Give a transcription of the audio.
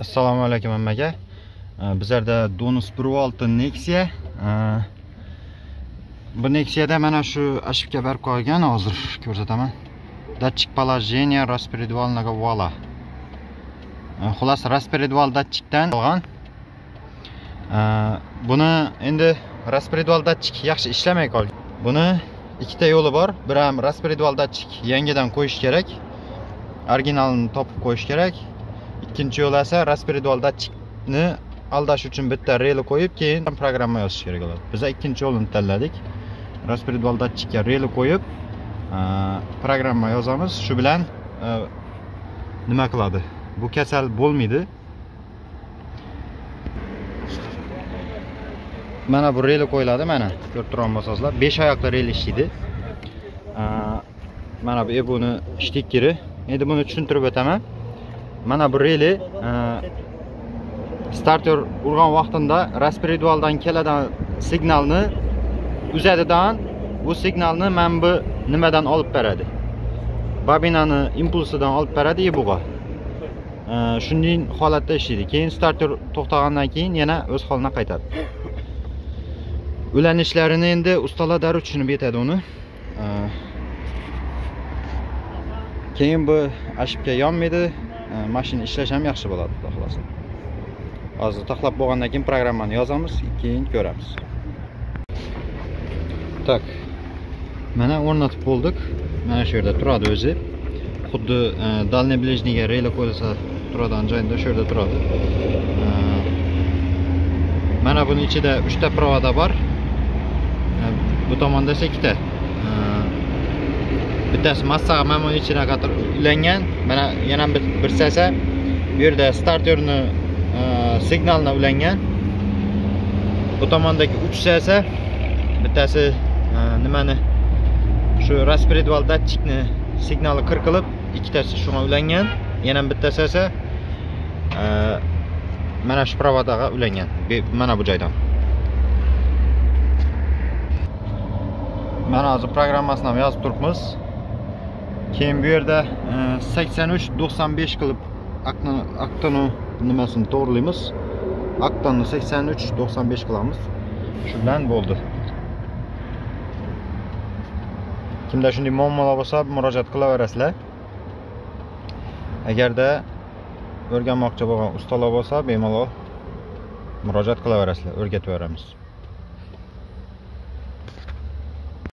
assalomu alaykum hammaga э, bizlarda donus 1.6 nexia. Э, bu nexiada mana shu ошибка berib qo'ygan. Hozir ko'rsataman. Datchik положения распредвального вала xullas распредвал datchikdan olgan. Э, buni endi распредвал datchik yaxshi ishlamay qolgan. Buni ikkita yo'li bor. Biram ham распредвал datchik yangidan qo'yish kerak. Originalini topib qo'yish kerak. Ikkinchi yo'l esa распредвал datchikni aldash uchun bitta reli qo'yib keyin programma yozish kerak bo'ladi. Biz ikkinchi yo'lni tanladik. Распредвал datchikka reli qo'yib e, programma yozamiz. Shu bilan e, nima qiladi? Bu kasal bo'lmaydi. Mana bu reli qo'yiladi mana. Ko'rib turgan bo'lsangizlar besh oyoqli rel ishlaydi. E, mana bu buni shtikeri endi buni tushuntirib o'taman. Mana bu reli e, starter urgan vaqtida распредвалdan keladigan signalni uzadidan bu signalni mana bu nimadan olib beradi? Bobinani impulsidan olib beradi ibuga e, shunday holatda ishlaydi. Keyin starter to'xtagandan keyin yana o'z holiga qaytadi. Ulanishlarini endi ustalar darrov tushunib yetadi uni. E, keyin bu ошибка yonmaydi. Mashina ishlash ham yaxshi bo'ladi xudo xohlasa hozir taxlab bo'lgandan keyin programmani yozamiz keyin ko'ramiz так mana o'rnatib bo'ldik mana shu yerda turadi o'zi xuddi дальний ближнийga reli qo'yilsa turadigan joyda shu yerda turadi mana buni ichida uchta provoda bor bu tomonda esa ikkita bittasi massaga mana buni ichiga ulangan mana yana bir sasa bu yerda starterni e, signalni ulangan bu tomondagi uch sasa bittasi e, nimani shu распредвал datchikni signali qirqilib ikkitasi shunga ulangan yana bittasi esa e, mana shu provodaga ulangan mana bu joydan. Mana hozir programmasini ham yozib turibmiz. Keyin bu yerda e, 83 95 qilib aktani nimasini to'g'rilaymiz aktonni 83 95 qilamiz. Shu bilan bo'ldi. Kimda shunday muammolar bo'lsa murojaat qilaverasizlar. Agarda o'rganmoqchi bo'lgan ustalar bo'lsa bemalol murojaat qilaverasizlar o'rgatib beramiz